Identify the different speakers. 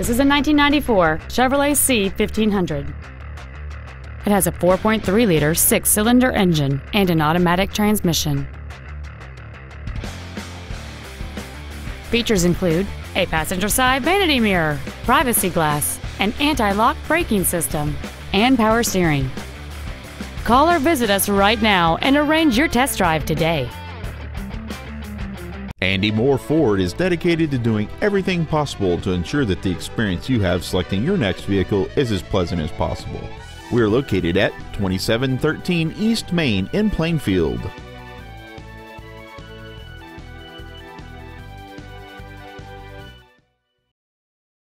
Speaker 1: This is a 1994 Chevrolet C1500. It has a 4.3 liter six cylinder engine and an automatic transmission. Features include a passenger side vanity mirror, privacy glass, an anti lock braking system, and power steering. Call or visit us right now and arrange your test drive today.
Speaker 2: Andy Mohr Ford is dedicated to doing everything possible to ensure that the experience you have selecting your next vehicle is as pleasant as possible. We are located at 2713 East Main in Plainfield.